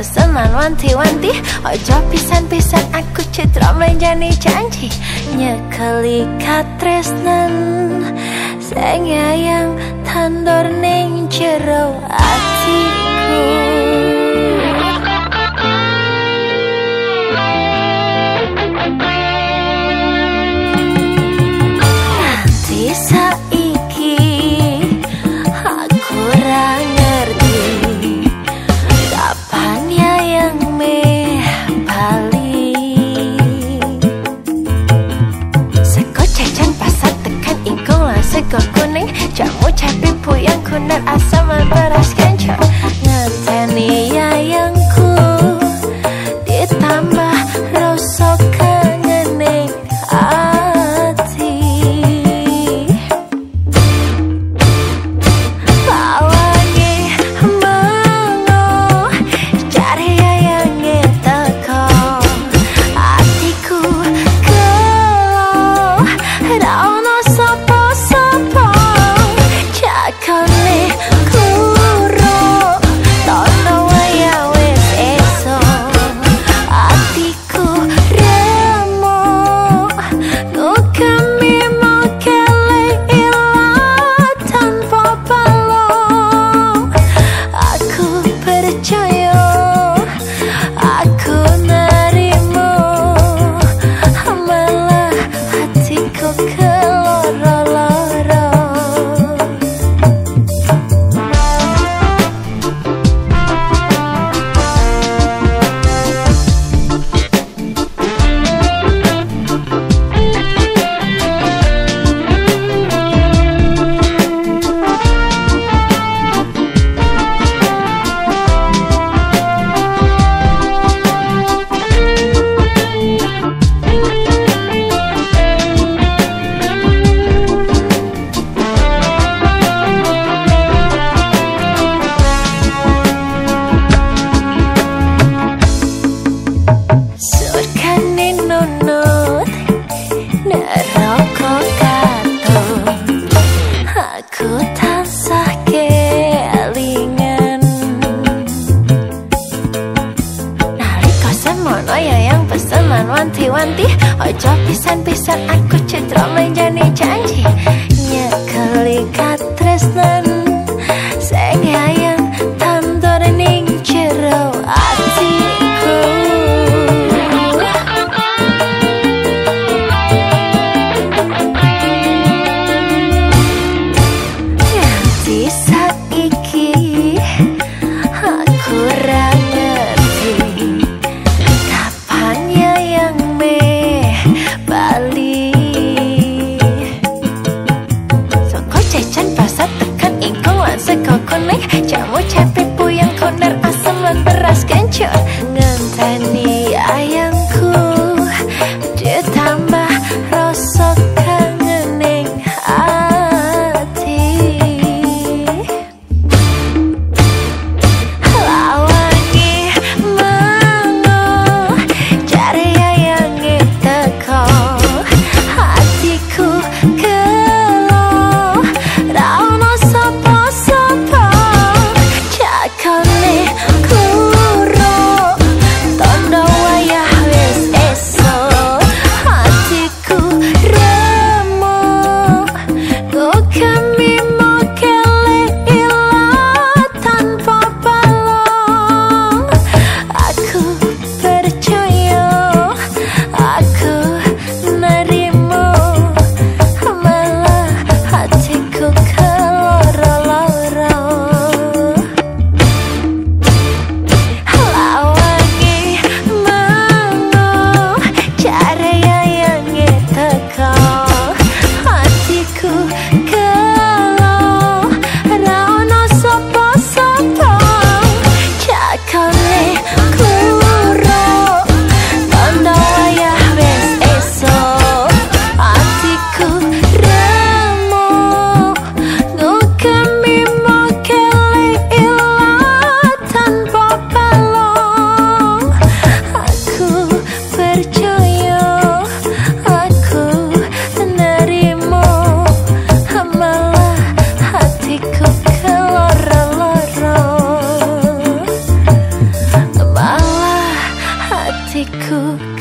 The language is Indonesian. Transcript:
pesenan wanti-wanti Ojo pisan-pisan aku citra menjani janji Nyekeli katresnan Seng yang tandor ning jero atiku kuning. Jamu cabai puyang kuning asam berberas wanti-wanti Ojo pisan-pisan aku cedera menjadi janji. Nyekal hatiku